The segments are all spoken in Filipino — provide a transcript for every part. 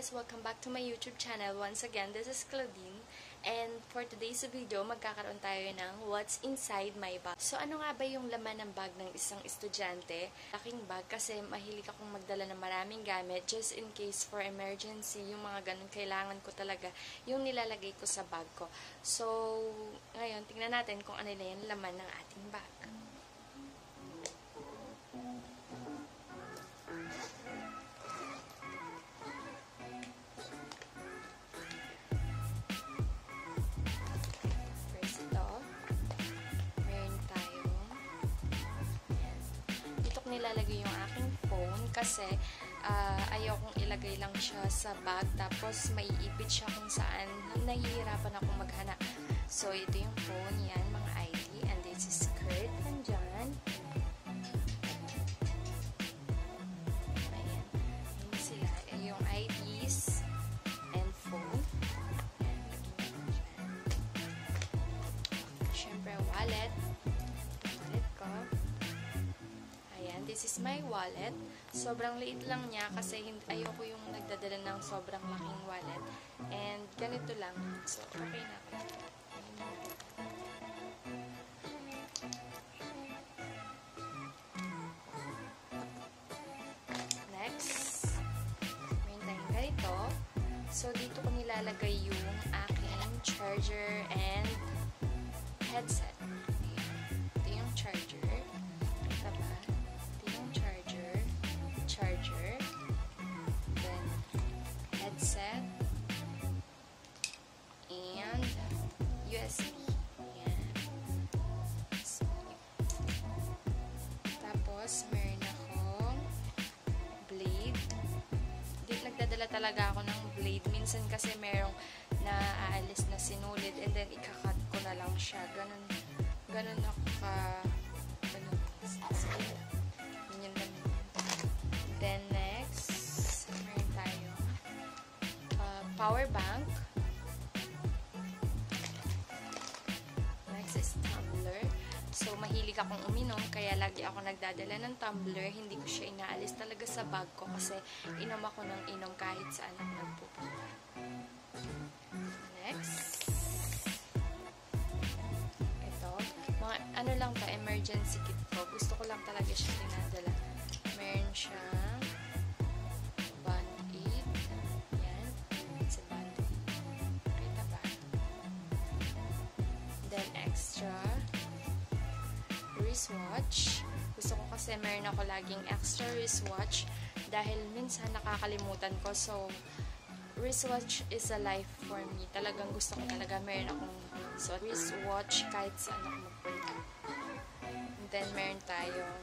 guys! Welcome back to my YouTube channel. Once again, this is Claudine. And for today's video, magkakaroon tayo ng what's inside my bag. So ano nga ba yung laman ng bag ng isang estudyante? Laking bag kasi mahilig akong magdala ng maraming gamit just in case for emergency, yung mga ganun kailangan ko talaga yung nilalagay ko sa bag ko. So ngayon, tingnan natin kung ano na yung laman ng ating bag. Nilalagay yung aking phone kasi uh, ayaw kong ilagay lang siya sa bag tapos maiipit siya kung saan nahihirapan akong maghanap. So, ito yung phone, yan, mga ID, and this is skirt, nandyan. My wallet. Sobrang liit lang niya kasi hindi, ayoko yung nagdadala ng sobrang laking wallet. And ganito lang. So, okay na. Next, meron tayong ganito. So, dito ko nilalagay yung aking charger and headset. Talaga ako ng blade. Minsan kasi merong naaalis na sinulid and then ikakat ko na lang siya. Ganun, ganun ako ka, ganun. Yun lang. Then next, meron tayo uh, power bank. So, mahilig akong uminom, kaya lagi ako nagdadala ng tumbler. Hindi ko siya inaalis talaga sa bag ko kasi inom ako ng inom kahit saan ako nagpupunta. Next. Ito. Mga, ano lang to, emergency kit ko. Gusto ko lang talaga siya dinadala. Meron siyang wristwatch. Gusto ko kasi meron ako laging extra wristwatch dahil minsan nakakalimutan ko. So, wristwatch is a life for me. Talagang gusto ko talaga meron akong so, wristwatch kahit saan ako magpunta. And then, meron tayong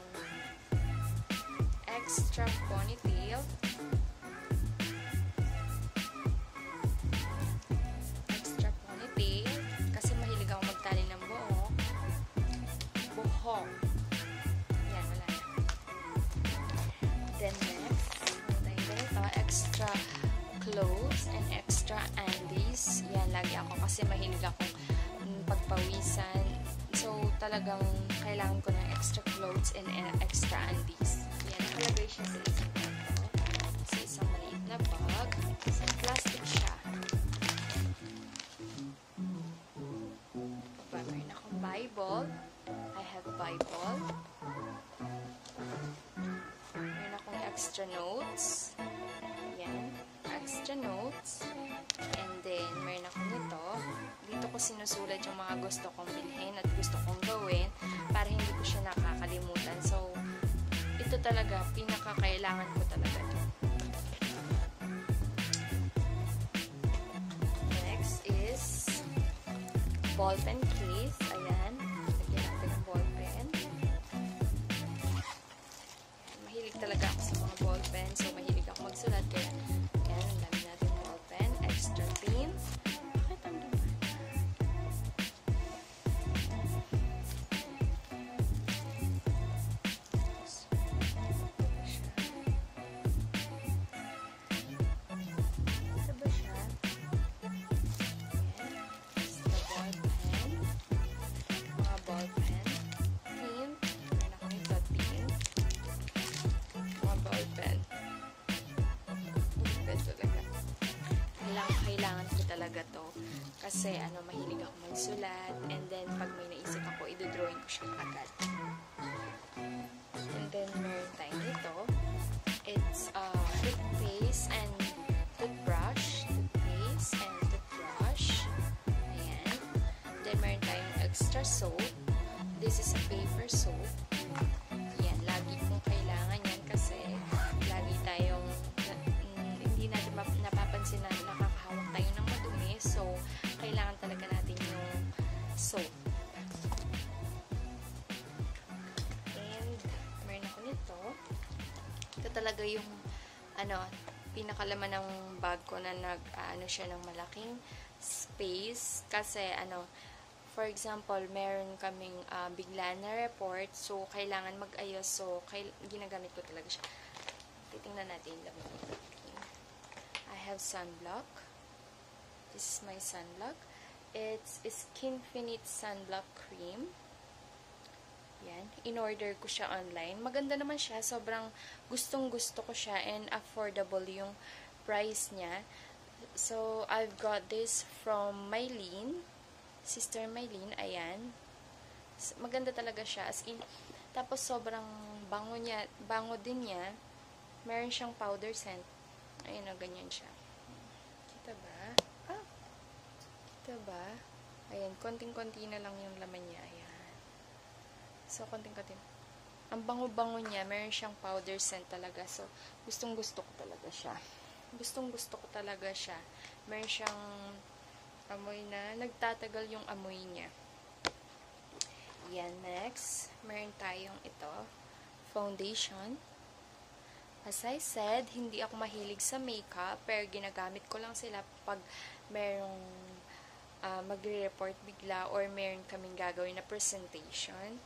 extra ponytail. Buhok. Yan, wala na. Then next, tayong ganito, extra clothes and extra undies. Yan, lagi ako kasi mahilig akong pagpawisan. So, talagang kailangan ko ng extra clothes and extra undies. Yan, nakalagay siya sa isang Bible. Meron akong extra notes. Yan. Extra notes. And then, meron ako nito. Dito ko sinusulat yung mga gusto kong bilhin at gusto kong gawin para hindi ko siya nakakalimutan. So, ito talaga, pinakakailangan ko talaga to. Next is ballpen case. Ako sa mga ballpen. So, mahilig ako magsulat. Kaya, Kasi ano, mahilig ako magsulat. And then, pag may naisip ako, idodrawing ko siya agad. And then, meron tayo dito. It's uh, toothpaste and toothbrush. Toothpaste and toothbrush. Ayan. Then, meron tayong extra soap. This is a paper soap. Talaga yung, ano, pinakalaman ng bag ko na nag, ah, ano siya ng malaking space. Kasi, ano, for example, meron kaming ah, bigla na report, so kailangan mag-ayos, so kail- ginagamit ko talaga siya. Titingnan natin yung laman niya. I have sunblock. This is my sunblock. It's Skinfinite Sunblock Cream. Yan. In-order ko siya online. Maganda naman siya. Sobrang gustong gusto ko siya and affordable yung price niya. So, I've got this from Mylene. Sister Mylene, ayan. Maganda talaga siya. As in, tapos sobrang bango niya, bango din niya. Meron siyang powder scent. Ayun o, ganyan siya. Kita ba? Ah! Kita ba? Ayan, konting-konti na lang yung laman niya. Ayan. So, konting-konti. Ang bango-bango niya, meron siyang powder scent talaga. So, gustong-gusto ko talaga siya. Gustong-gusto ko talaga siya. Meron siyang amoy na nagtatagal yung amoy niya. Yan, next. Meron tayong ito. Foundation. As I said, hindi ako mahilig sa makeup, pero ginagamit ko lang sila pag merong ah, magre-report bigla or meron kaming gagawin na presentation.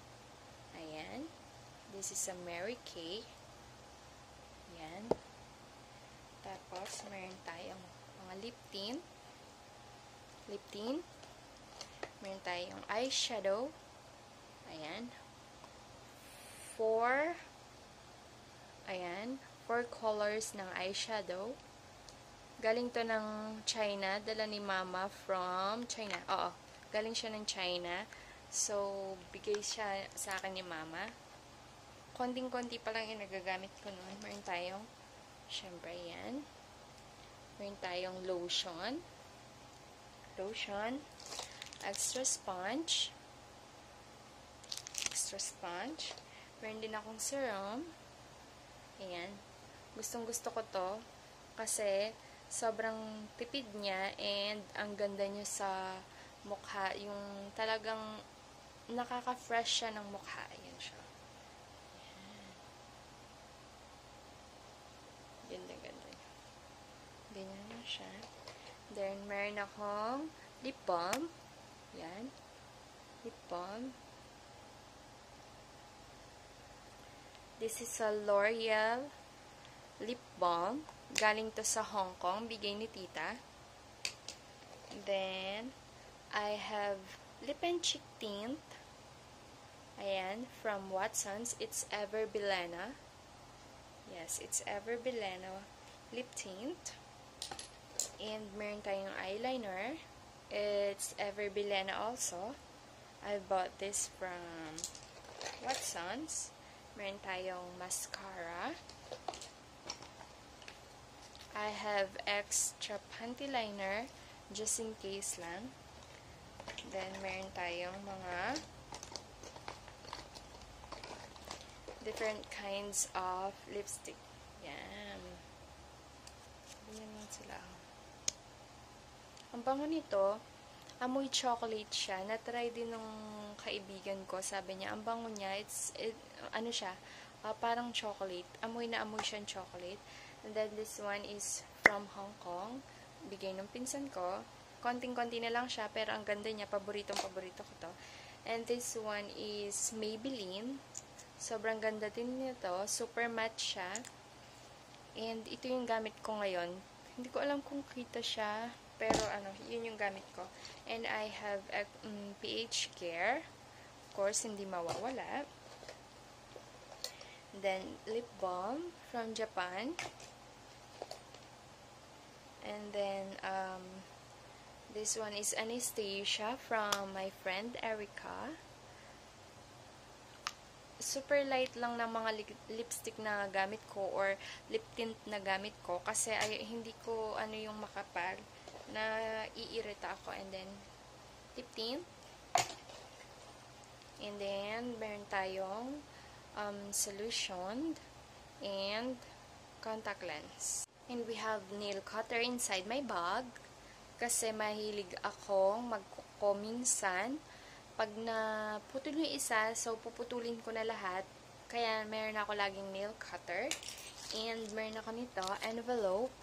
Ayan. This is a Mary Kay. Ayan. Tapos, meron tayong mga lip tint. Lip tint. Meron tayong eyeshadow. Ayan. Four. Ayan. Four colors ng eyeshadow. Galing to ng China. Dala ni Mama from China. Oo. Galing siya ng China. So, bigay siya sa akin ni Mama. Konting-konti pa lang yung nagagamit ko noon. Meron tayong, syempre yan. Meron tayong lotion. Lotion. Extra sponge. Extra sponge. Meron din akong serum. Ayan. Gustong gusto ko to kasi sobrang tipid niya and ang ganda niya sa mukha. Yung talagang nakaka-fresh siya ng mukha. Ayan siya. Ganda, ganda. Ganyan na siya. Then, meron akong lip balm. Yan. Lip balm. This is a L'Oreal lip balm. Galing to sa Hong Kong. Bigay ni tita. Then, I have lip and cheek tint. From Watson's. It's Ever Bilena. Yes, it's Ever Bilena lip tint. And meron tayong eyeliner. It's Ever Bilena also. I bought this from Watson's. Meron tayong mascara. I have extra panty liner just in case lang. Then, meron tayong mga different kinds of lipstick. Yan. Ganyan lang sila. Ang bango nito, amoy chocolate siya. Na-try din nung kaibigan ko. Sabi niya, ang bango niya, it's, it, ano siya, ah, parang chocolate. Amoy na amoy siyang chocolate. And then this one is from Hong Kong. Bigay ng pinsan ko. Konting-konti na lang siya, pero ang ganda niya. Paboritong-paborito ko to. And this one is Maybelline. Sobrang ganda din nito. Super matte siya. And ito yung gamit ko ngayon. Hindi ko alam kung kita siya. Pero ano, yun yung gamit ko. And I have a, um, PH Care. Of course, hindi mawawala. Then, lip balm from Japan. And then, um, This one is Anastasia from my friend Erica. Super light lang ng mga li- lipstick na gamit ko or lip tint na gamit ko kasi ay, hindi ko ano yung makapal na iirita ako and then lip tint. And then meron tayong um, solution and contact lens. And we have nail cutter inside my bag kasi mahilig akong magkuko minsan pag na putol yung isa, so puputulin ko na lahat. Kaya meron ako laging nail cutter. And meron ako nito, envelope.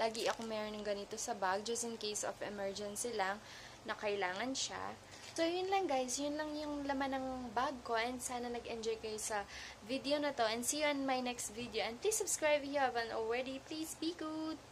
Lagi ako meron ng ganito sa bag just in case of emergency lang na kailangan siya. So, yun lang guys. Yun lang yung laman ng bag ko. And sana nag-enjoy kayo sa video na to. And see you in my next video. And please subscribe if you haven't already. Please be good!